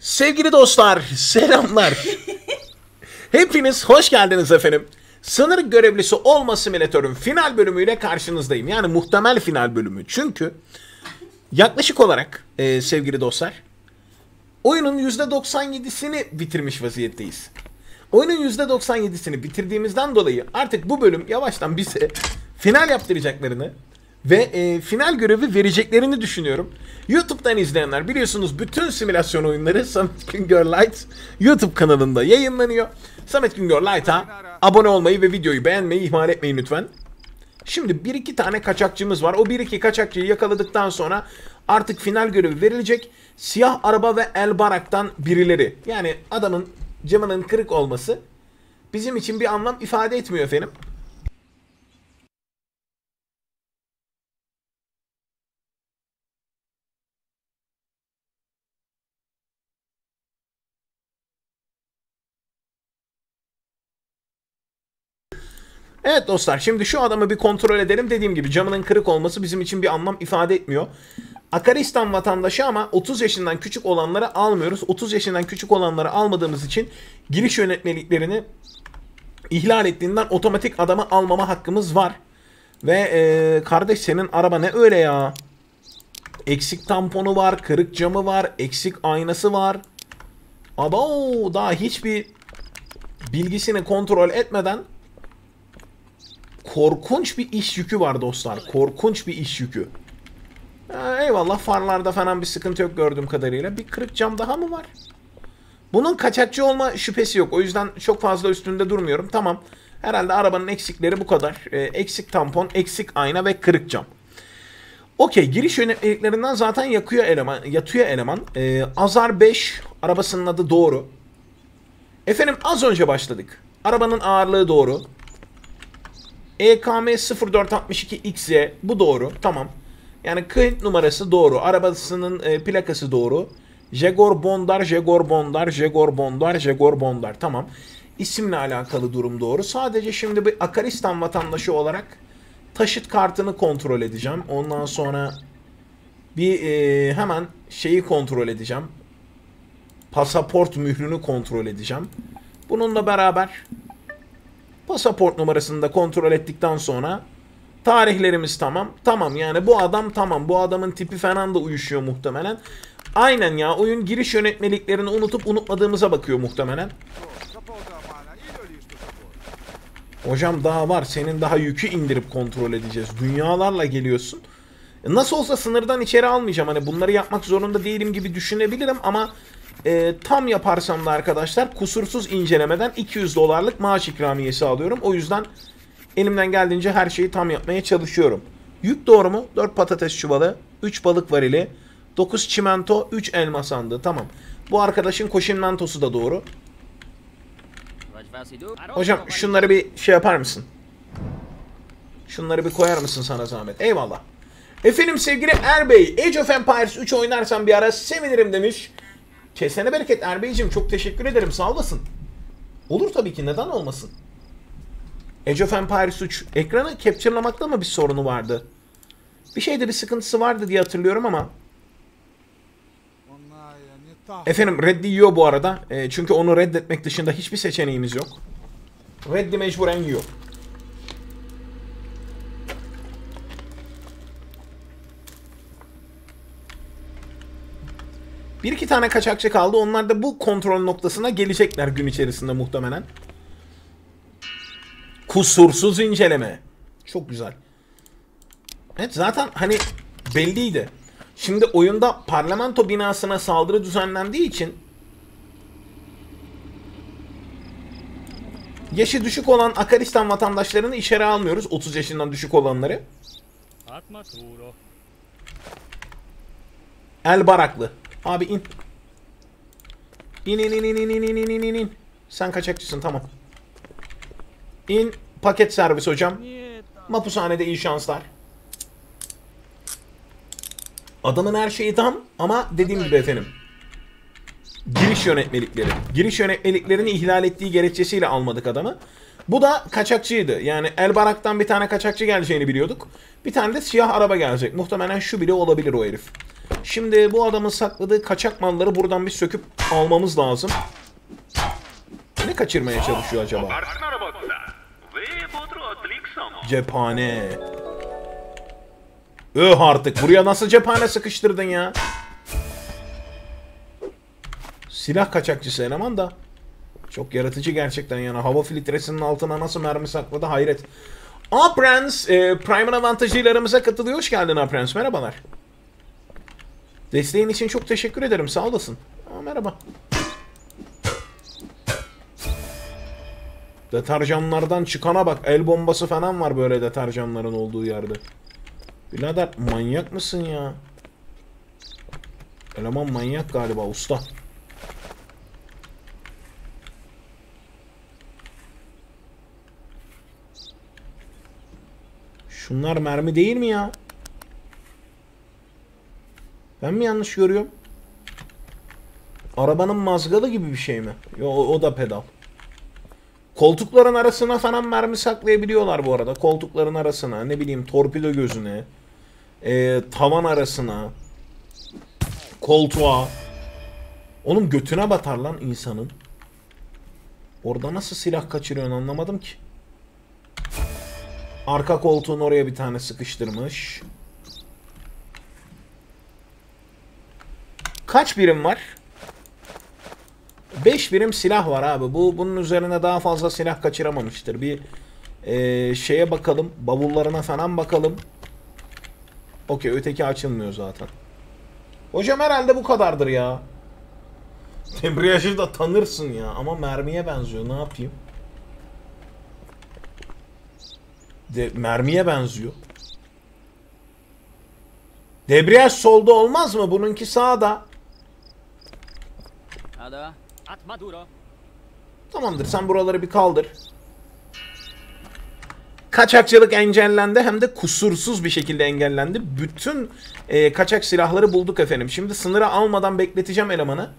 Sevgili dostlar, selamlar. Hepiniz hoş geldiniz efendim. Sınır görevlisi olma simülatörün final bölümüyle karşınızdayım. Yani muhtemel final bölümü. Çünkü yaklaşık olarak e, sevgili dostlar, oyunun %97'sini bitirmiş vaziyetteyiz. Oyunun %97'sini bitirdiğimizden dolayı artık bu bölüm yavaştan bize final yaptıracaklarını ve e, final görevi vereceklerini düşünüyorum. YouTube'dan izleyenler biliyorsunuz bütün simülasyon oyunları Samet Güngör Light YouTube kanalında yayınlanıyor. Samet Güngör Light'a abone olmayı ve videoyu beğenmeyi ihmal etmeyin lütfen. Şimdi bir iki tane kaçakçımız var. O bir iki kaçakçıyı yakaladıktan sonra artık final görevi verilecek. Siyah araba ve El Barak'tan birileri. Yani adamın camının kırık olması bizim için bir anlam ifade etmiyor efendim. Evet dostlar şimdi şu adamı bir kontrol edelim. Dediğim gibi camının kırık olması bizim için bir anlam ifade etmiyor. Akaristan vatandaşı ama 30 yaşından küçük olanları almıyoruz. 30 yaşından küçük olanları almadığımız için giriş yönetmeliklerini ihlal ettiğinden otomatik adamı almama hakkımız var. Ve ee, kardeş senin araba ne öyle ya? Eksik tamponu var, kırık camı var, eksik aynası var. Abo daha hiçbir bilgisini kontrol etmeden korkunç bir iş yükü var dostlar. Korkunç bir iş yükü. Eyvallah farlarda falan bir sıkıntı yok gördüğüm kadarıyla. Bir kırık cam daha mı var? Bunun kaçakçı olma şüphesi yok. O yüzden çok fazla üstünde durmuyorum. Tamam. Herhalde arabanın eksikleri bu kadar. Ee, eksik tampon, eksik ayna ve kırık cam. Okey giriş yönetmeliklerinden zaten yakıyor eleman, yatıyor eleman. Ee, Azar 5 arabasının adı doğru. Efendim az önce başladık. Arabanın ağırlığı doğru. EKM 0462XY bu doğru. Tamam. Yani kayıt numarası doğru. Arabasının e, plakası doğru. Jegor Bondar, Jegor Bondar, Jegor Bondar, Jegor Bondar. Tamam. İsimle alakalı durum doğru. Sadece şimdi bir Akaristan vatandaşı olarak taşıt kartını kontrol edeceğim. Ondan sonra bir e, hemen şeyi kontrol edeceğim. Pasaport mührünü kontrol edeceğim. Bununla beraber pasaport numarasını da kontrol ettikten sonra tarihlerimiz tamam. Tamam yani bu adam tamam. Bu adamın tipi falan da uyuşuyor muhtemelen. Aynen ya oyun giriş yönetmeliklerini unutup unutmadığımıza bakıyor muhtemelen. Hocam daha var. Senin daha yükü indirip kontrol edeceğiz. Dünyalarla geliyorsun. E, Nasıl olsa sınırdan içeri almayacağım. Hani bunları yapmak zorunda değilim gibi düşünebilirim ama e, tam yaparsam da arkadaşlar kusursuz incelemeden 200 dolarlık maaş ikramiyesi alıyorum. O yüzden elimden geldiğince her şeyi tam yapmaya çalışıyorum. Yük doğru mu? 4 patates çuvalı, 3 balık varili, 9 çimento, 3 elma sandığı. Tamam. Bu arkadaşın koşinmentosu da doğru. Hocam şunları bir şey yapar mısın? Şunları bir koyar mısın sana zahmet? Eyvallah. Efendim sevgili Erbey, Age of Empires 3 oynarsan bir ara sevinirim demiş. Kesene bereket Erbeyciğim çok teşekkür ederim sağ olasın. Olur tabii ki neden olmasın. Age of Empires 3 ekranı capture'lamakta mı bir sorunu vardı? Bir şeyde bir sıkıntısı vardı diye hatırlıyorum ama. Efendim reddi yiyor bu arada. E, çünkü onu reddetmek dışında hiçbir seçeneğimiz yok. Reddi mecburen yiyor. Bir iki tane kaçakçı kaldı. Onlar da bu kontrol noktasına gelecekler gün içerisinde muhtemelen. Kusursuz inceleme. Çok güzel. Evet zaten hani belliydi. Şimdi oyunda parlamento binasına saldırı düzenlendiği için yaşı düşük olan Akaristan vatandaşlarını içeri almıyoruz. 30 yaşından düşük olanları. El Baraklı. Abi in. İn in in in in in in in in in. Sen kaçakçısın tamam. İn paket servis hocam. Mapushanede iyi şanslar. Adamın her şeyi tam ama dediğim gibi efendim. Giriş yönetmelikleri. Giriş yönetmeliklerini ihlal ettiği gerekçesiyle almadık adamı. Bu da kaçakçıydı. Yani El Barak'tan bir tane kaçakçı geleceğini biliyorduk. Bir tane de siyah araba gelecek. Muhtemelen şu bile olabilir o herif. Şimdi bu adamın sakladığı kaçak malları buradan bir söküp almamız lazım. Ne kaçırmaya çalışıyor acaba? Cephane. Öh artık buraya nasıl cephane sıkıştırdın ya? Silah kaçakçısı eleman da. Çok yaratıcı gerçekten yani. Hava filtresinin altına nasıl mermi sakladı hayret. Aprens, e, Prime'ın avantajıyla aramıza katılıyor. Hoş geldin Aprens, merhabalar. Desteğin için çok teşekkür ederim. Sağ olasın. Aa, merhaba. Deterjanlardan çıkana bak. El bombası falan var böyle deterjanların olduğu yerde. Birader manyak mısın ya? Eleman manyak galiba usta. Şunlar mermi değil mi ya? Ben mi yanlış görüyorum? Arabanın mazgalı gibi bir şey mi? Yo o, da pedal. Koltukların arasına falan mermi saklayabiliyorlar bu arada. Koltukların arasına, ne bileyim torpido gözüne, e, tavan arasına, koltuğa. Oğlum götüne batar lan insanın. Orada nasıl silah kaçırıyorsun anlamadım ki. Arka koltuğun oraya bir tane sıkıştırmış. Kaç birim var? 5 birim silah var abi. Bu bunun üzerine daha fazla silah kaçıramamıştır. Bir e, şeye bakalım. Bavullarına falan bakalım. Okey öteki açılmıyor zaten. Hocam herhalde bu kadardır ya. Debriyajı da tanırsın ya. Ama mermiye benziyor. Ne yapayım? De, mermiye benziyor. Debriyaj solda olmaz mı? Bununki sağda. Ada, at Maduro. Tamamdır sen buraları bir kaldır. Kaçakçılık engellendi hem de kusursuz bir şekilde engellendi. Bütün e, kaçak silahları bulduk efendim. Şimdi sınıra almadan bekleteceğim elemanı.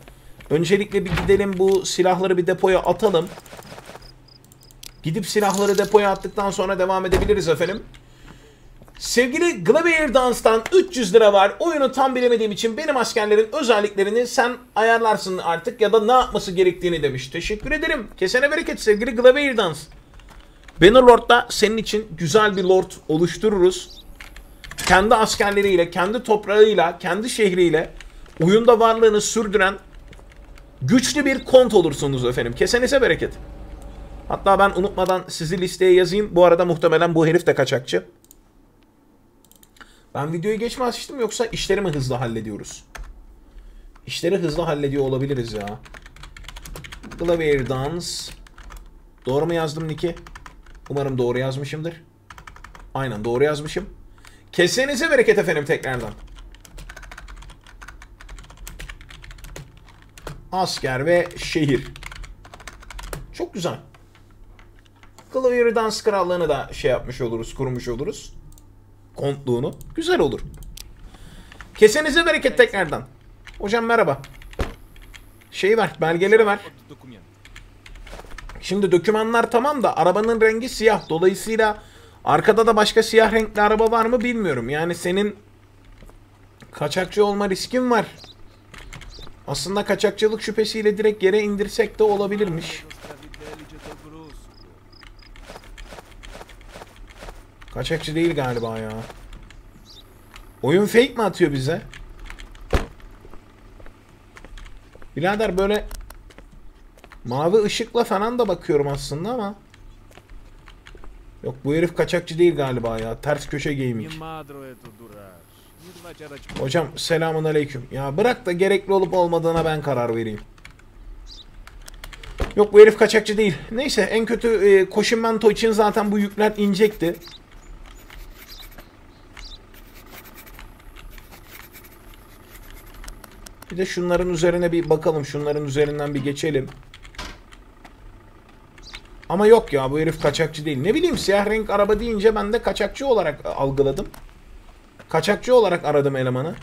Öncelikle bir gidelim bu silahları bir depoya atalım. Gidip silahları depoya attıktan sonra devam edebiliriz efendim. Sevgili Glavier Dance'dan 300 lira var. Oyunu tam bilemediğim için benim askerlerin özelliklerini sen ayarlarsın artık ya da ne yapması gerektiğini demiş. Teşekkür ederim. Kesene bereket sevgili Glavier Dance. Bannerlord'da senin için güzel bir lord oluştururuz. Kendi askerleriyle, kendi toprağıyla, kendi şehriyle oyunda varlığını sürdüren güçlü bir kont olursunuz efendim. Kesenize bereket. Hatta ben unutmadan sizi listeye yazayım. Bu arada muhtemelen bu herif de kaçakçı. Ben videoyu geç mi açtım yoksa işleri mi hızlı hallediyoruz? İşleri hızlı hallediyor olabiliriz ya. Glavier Dance. Doğru mu yazdım Nick'i? Umarım doğru yazmışımdır. Aynen doğru yazmışım. Kesenize bereket efendim tekrardan. Asker ve şehir. Çok güzel. Glavier Dance krallığını da şey yapmış oluruz, kurmuş oluruz kontluğunu. Güzel olur. Kesenize bereket tekrardan. Hocam merhaba. Şeyi ver, belgeleri ver. Şimdi dokümanlar tamam da arabanın rengi siyah. Dolayısıyla arkada da başka siyah renkli araba var mı bilmiyorum. Yani senin kaçakçı olma riskin var. Aslında kaçakçılık şüphesiyle direkt yere indirsek de olabilirmiş. Kaçakçı değil galiba ya. Oyun fake mi atıyor bize? Birader böyle mavi ışıkla falan da bakıyorum aslında ama Yok bu herif kaçakçı değil galiba ya. Ters köşe giymiş. Hocam selamun aleyküm. Ya bırak da gerekli olup olmadığına ben karar vereyim. Yok bu herif kaçakçı değil. Neyse en kötü e, Koşinmento için zaten bu yükler inecekti. Bir de şunların üzerine bir bakalım. Şunların üzerinden bir geçelim. Ama yok ya bu herif kaçakçı değil. Ne bileyim siyah renk araba deyince ben de kaçakçı olarak algıladım. Kaçakçı olarak aradım elemanı.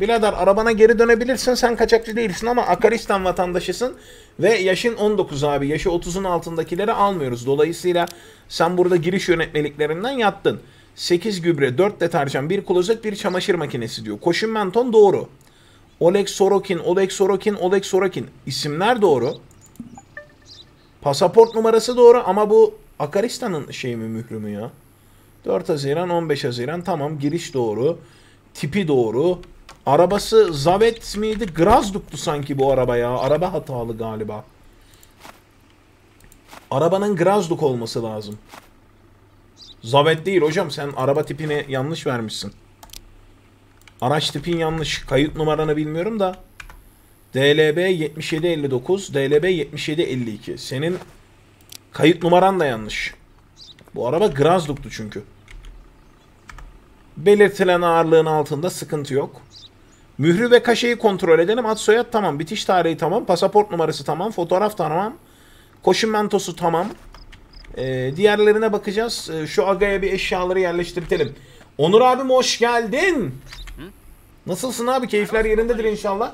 Birader arabana geri dönebilirsin sen kaçakçı değilsin ama Akaristan vatandaşısın ve yaşın 19 abi yaşı 30'un altındakileri almıyoruz. Dolayısıyla sen burada giriş yönetmeliklerinden yattın. 8 gübre, 4 deterjan, 1 klozet, 1 çamaşır makinesi diyor. Koşun menton doğru. Oleg Sorokin, Oleg Sorokin, Oleg Sorokin. İsimler doğru. Pasaport numarası doğru ama bu Akaristan'ın şey mi mührü mü ya? 4 Haziran 15 Haziran tamam giriş doğru. Tipi doğru. Arabası Zavet miydi? Grazduk'tu sanki bu araba ya. Araba hatalı galiba. Arabanın Grazduk olması lazım. Zavet değil hocam sen araba tipini yanlış vermişsin. Araç tipin yanlış. Kayıt numaranı bilmiyorum da. DLB 7759, DLB 7752. Senin kayıt numaran da yanlış. Bu araba Grazduk'tu çünkü. Belirtilen ağırlığın altında sıkıntı yok. Mührü ve kaşeyi kontrol edelim. Ad soyad tamam. Bitiş tarihi tamam. Pasaport numarası tamam. Fotoğraf tamam. Koşun mentosu tamam. Ee, diğerlerine bakacağız. Ee, şu agaya bir eşyaları yerleştirtelim. Onur abim hoş geldin. Nasılsın abi? Keyifler yerindedir inşallah.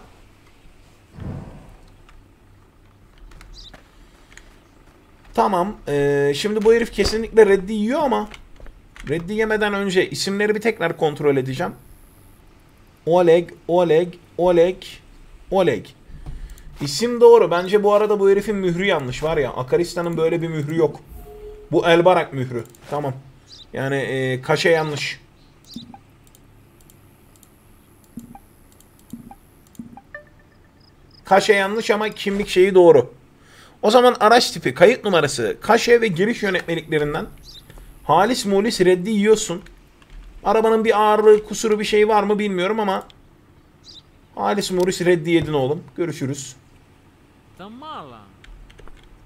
Tamam. ee, şimdi bu herif kesinlikle reddi yiyor ama reddi yemeden önce isimleri bir tekrar kontrol edeceğim. Oleg, Oleg, Oleg, Oleg. İsim doğru. Bence bu arada bu herifin mührü yanlış var ya. Akaristan'ın böyle bir mührü yok. Bu Elbarak mührü. Tamam. Yani e, kaşe yanlış. Kaşe yanlış ama kimlik şeyi doğru. O zaman araç tipi, kayıt numarası, kaşe ve giriş yönetmeliklerinden halis mulis reddi yiyorsun. Arabanın bir ağırlığı, kusuru bir şey var mı bilmiyorum ama halis mulis reddi yedin oğlum. Görüşürüz.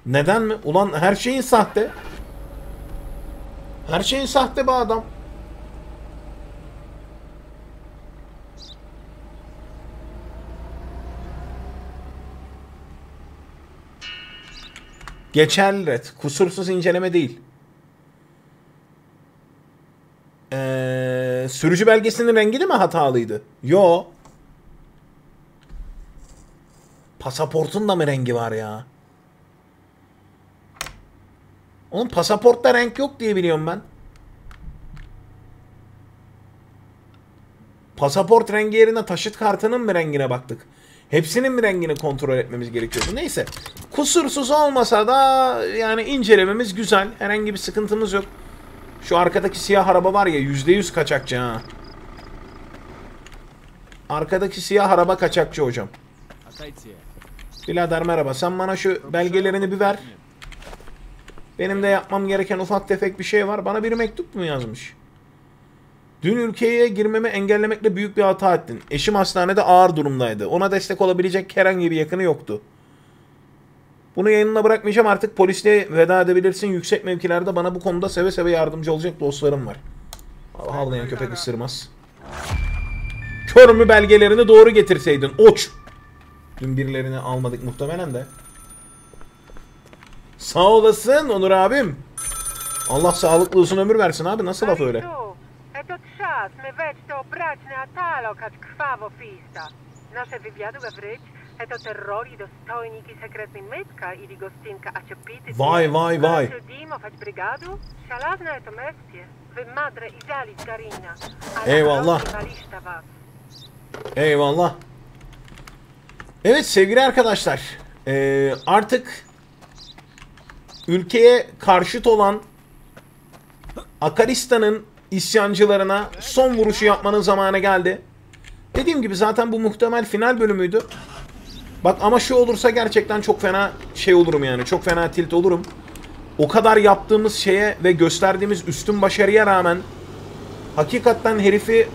Neden mi? Ulan her şeyin sahte. Her şeyin sahte be adam. Geçerli red. Kusursuz inceleme değil. Ee, sürücü belgesinin rengi de mi hatalıydı? Yo. Pasaportun da mı rengi var ya? Oğlum pasaportta renk yok diye biliyorum ben. Pasaport rengi yerine taşıt kartının mı rengine baktık? Hepsinin mi rengini kontrol etmemiz gerekiyordu? Neyse. Kusursuz olmasa da yani incelememiz güzel. Herhangi bir sıkıntımız yok. Şu arkadaki siyah araba var ya %100 kaçakçı ha. Arkadaki siyah araba kaçakçı hocam. Birader merhaba. Sen bana şu belgelerini bir ver. Benim de yapmam gereken ufak tefek bir şey var. Bana bir mektup mu yazmış? Dün ülkeye girmemi engellemekle büyük bir hata ettin. Eşim hastanede ağır durumdaydı. Ona destek olabilecek herhangi bir yakını yoktu. Bunu yayınına bırakmayacağım artık polisliğe veda edebilirsin. Yüksek mevkilerde bana bu konuda seve seve yardımcı olacak dostlarım var. Havlayan köpek ısırmaz. Kör mü belgelerini doğru getirseydin. Oç. Dün birilerini almadık muhtemelen de. Sağ olasın Onur abim. Allah sağlıklı uzun ömür versin abi. Nasıl laf öyle? To czas, my weź to brać na. Eyvallah. Eyvallah. Evet sevgili arkadaşlar. eee, artık ülkeye karşıt olan Akaristan'ın isyancılarına son vuruşu yapmanın zamanı geldi. Dediğim gibi zaten bu muhtemel final bölümüydü. Bak ama şu olursa gerçekten çok fena şey olurum yani. Çok fena tilt olurum. O kadar yaptığımız şeye ve gösterdiğimiz üstün başarıya rağmen hakikaten herifi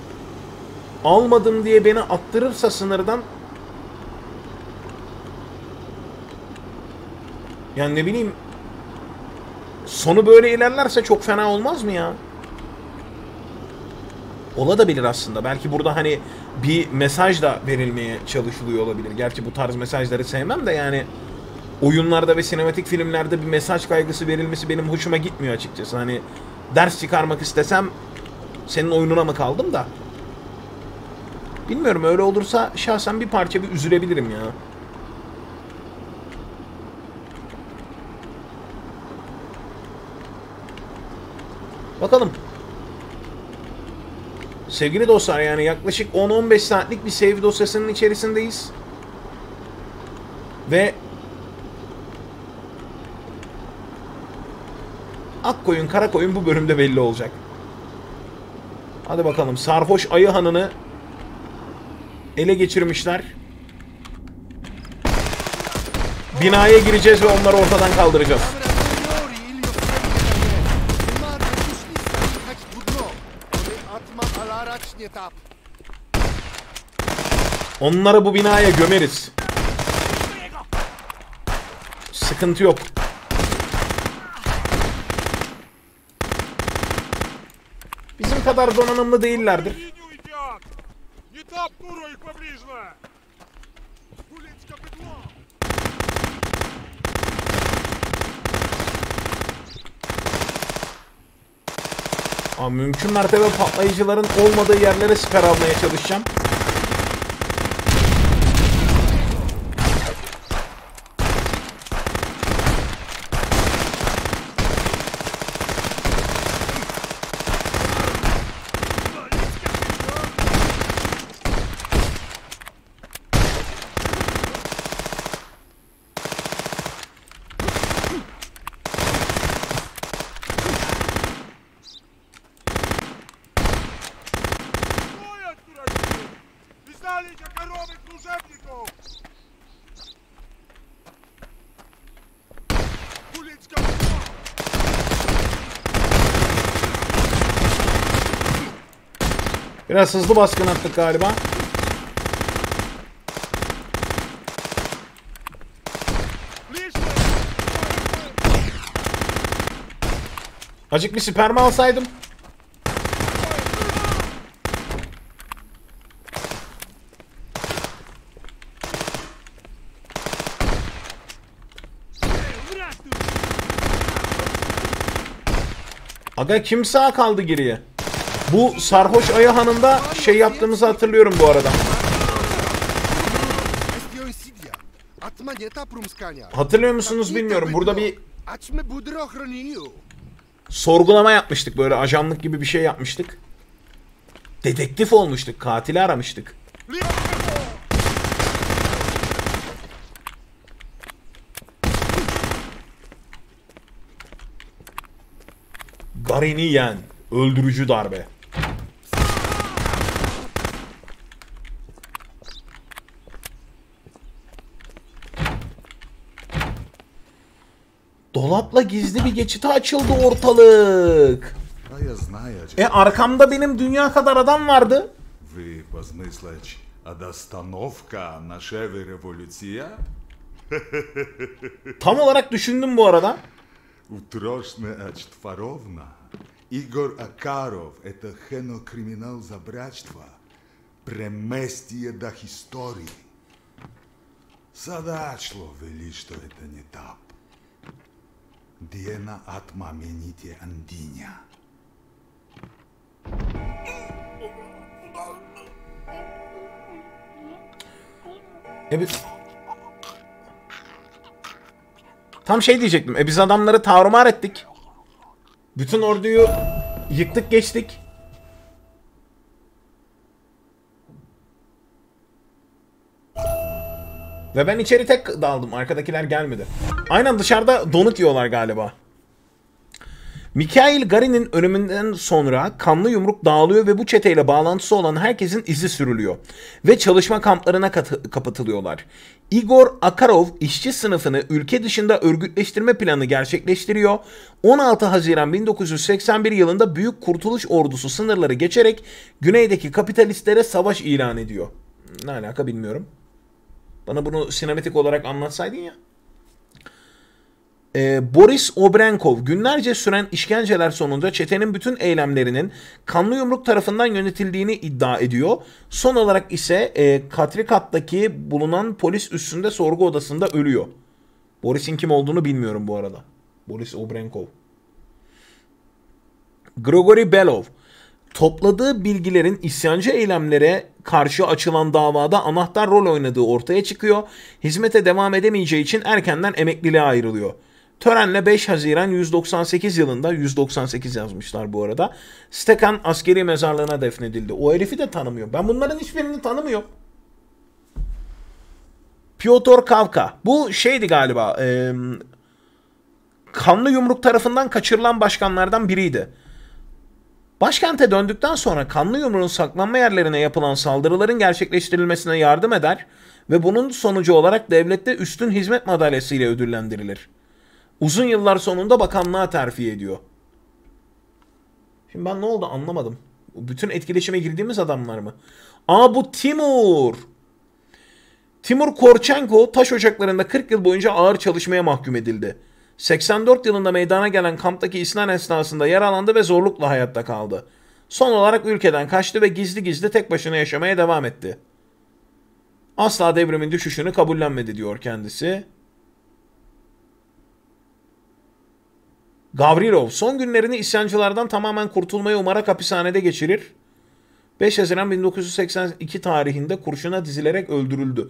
almadım diye beni attırırsa sınırdan yani ne bileyim sonu böyle ilerlerse çok fena olmaz mı ya? Ola da bilir aslında. Belki burada hani bir mesaj da verilmeye çalışılıyor olabilir. Gerçi bu tarz mesajları sevmem de yani oyunlarda ve sinematik filmlerde bir mesaj kaygısı verilmesi benim hoşuma gitmiyor açıkçası. Hani ders çıkarmak istesem senin oyununa mı kaldım da? Bilmiyorum öyle olursa şahsen bir parça bir üzülebilirim ya. Bakalım. Sevgili dostlar yani yaklaşık 10-15 saatlik bir save dosyasının içerisindeyiz. Ve Ak koyun kara koyun bu bölümde belli olacak. Hadi bakalım sarhoş ayı hanını ele geçirmişler. Binaya gireceğiz ve onları ortadan kaldıracağız. Onları bu binaya gömeriz. Sıkıntı yok. Bizim kadar donanımlı değillerdir. Aa, mümkün mertebe patlayıcıların olmadığı yerlere siper almaya çalışacağım. mamy służebników! Uliczka! Biraz hızlı baskın attık galiba. Acık bir siperme alsaydım. Aga kim sağ kaldı geriye? Bu sarhoş Aya Hanım'da şey yaptığımızı hatırlıyorum bu arada. Hatırlıyor musunuz bilmiyorum. Burada bir sorgulama yapmıştık. Böyle ajanlık gibi bir şey yapmıştık. Dedektif olmuştuk. Katili aramıştık. Garen'i yen. Öldürücü darbe. Dolapla gizli bir geçit açıldı ortalık. А я знаю, E arkamda benim dünya kadar adam vardı. вы позмислач, а достановка нашева революция? Tam olarak düşündüm bu arada. Утрошная Ачтфаровна. Игорь Акаров – это хенокриминал за братство. Преместие до истории. Садачло вели, что это не тап. Диена от мамените Андиня. E biz... Tam şey diyecektim. E biz adamları tarumar ettik. Bütün orduyu yıktık geçtik. Ve ben içeri tek daldım. Arkadakiler gelmedi. Aynen dışarıda donut yiyorlar galiba. Mikhail Garin'in ölümünden sonra kanlı yumruk dağılıyor ve bu çeteyle bağlantısı olan herkesin izi sürülüyor. Ve çalışma kamplarına kapatılıyorlar. Igor Akarov işçi sınıfını ülke dışında örgütleştirme planı gerçekleştiriyor. 16 Haziran 1981 yılında Büyük Kurtuluş Ordusu sınırları geçerek güneydeki kapitalistlere savaş ilan ediyor. Ne alaka bilmiyorum. Bana bunu sinematik olarak anlatsaydın ya. Ee, Boris Obrenkov günlerce süren işkenceler sonunda çetenin bütün eylemlerinin kanlı yumruk tarafından yönetildiğini iddia ediyor. Son olarak ise e, Katrikat'taki bulunan polis üstünde sorgu odasında ölüyor. Boris'in kim olduğunu bilmiyorum bu arada. Boris Obrenkov. Grigori Belov topladığı bilgilerin isyancı eylemlere karşı açılan davada anahtar rol oynadığı ortaya çıkıyor. Hizmete devam edemeyeceği için erkenden emekliliğe ayrılıyor. Törenle 5 Haziran 198 yılında 198 yazmışlar bu arada. Stekan askeri mezarlığına defnedildi. O herifi de tanımıyorum. Ben bunların hiçbirini tanımıyorum. Piotr Kavka. Bu şeydi galiba. e, kanlı yumruk tarafından kaçırılan başkanlardan biriydi. Başkente döndükten sonra kanlı yumruğun saklanma yerlerine yapılan saldırıların gerçekleştirilmesine yardım eder ve bunun sonucu olarak devlette üstün hizmet madalyası ile ödüllendirilir. Uzun yıllar sonunda bakanlığa terfi ediyor. Şimdi ben ne oldu anlamadım. Bütün etkileşime girdiğimiz adamlar mı? Aa bu Timur. Timur Korchenko taş ocaklarında 40 yıl boyunca ağır çalışmaya mahkum edildi. 84 yılında meydana gelen kamptaki isyan esnasında yaralandı ve zorlukla hayatta kaldı. Son olarak ülkeden kaçtı ve gizli gizli tek başına yaşamaya devam etti. Asla devrimin düşüşünü kabullenmedi diyor kendisi. Gavrilov son günlerini isyancılardan tamamen kurtulmayı umarak hapishanede geçirir. 5 Haziran 1982 tarihinde kurşuna dizilerek öldürüldü.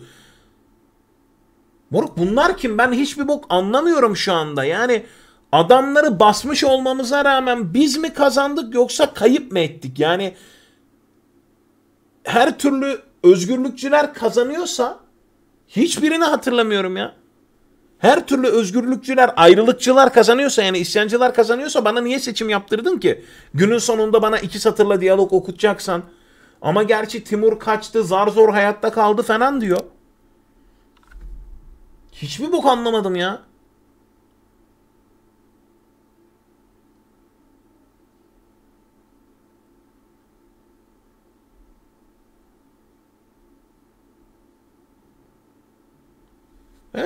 Moruk bunlar kim? Ben hiçbir bok anlamıyorum şu anda. Yani adamları basmış olmamıza rağmen biz mi kazandık yoksa kayıp mı ettik? Yani her türlü özgürlükçüler kazanıyorsa hiçbirini hatırlamıyorum ya. Her türlü özgürlükçüler, ayrılıkçılar kazanıyorsa yani isyancılar kazanıyorsa bana niye seçim yaptırdın ki? Günün sonunda bana iki satırla diyalog okutacaksan. Ama gerçi Timur kaçtı, zar zor hayatta kaldı falan diyor. Hiçbir bok anlamadım ya.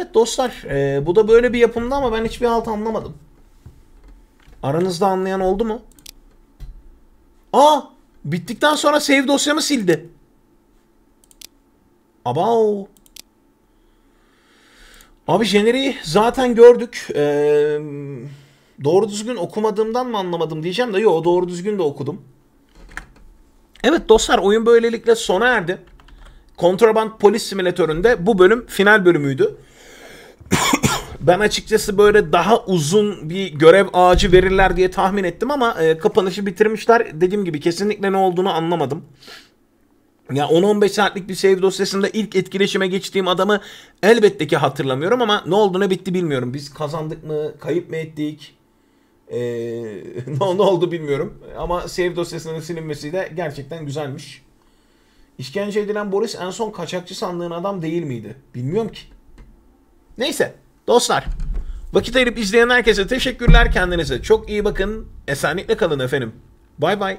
Evet dostlar, e, bu da böyle bir yapımdı ama ben hiçbir halt anlamadım. Aranızda anlayan oldu mu? Aa, bittikten sonra save dosyamı sildi. Abao. Abi jeneriği zaten gördük. Ee, doğru düzgün okumadığımdan mı anlamadım diyeceğim de yok doğru düzgün de okudum. Evet dostlar oyun böylelikle sona erdi. Kontraband Polis Simülatörü'nde bu bölüm final bölümüydü. Ben açıkçası böyle daha uzun bir görev ağacı verirler diye tahmin ettim ama e, kapanışı bitirmişler. Dediğim gibi kesinlikle ne olduğunu anlamadım. Ya 10-15 saatlik bir save dosyasında ilk etkileşime geçtiğim adamı elbette ki hatırlamıyorum ama ne oldu ne bitti bilmiyorum. Biz kazandık mı, kayıp mı ettik? Ee, ne, ne oldu bilmiyorum. Ama save dosyasının silinmesi de gerçekten güzelmiş. İşkence edilen Boris en son kaçakçı sandığın adam değil miydi? Bilmiyorum ki. Neyse dostlar. Vakit ayırıp izleyen herkese teşekkürler kendinize. Çok iyi bakın. Esenlikle kalın efendim. Bay bay.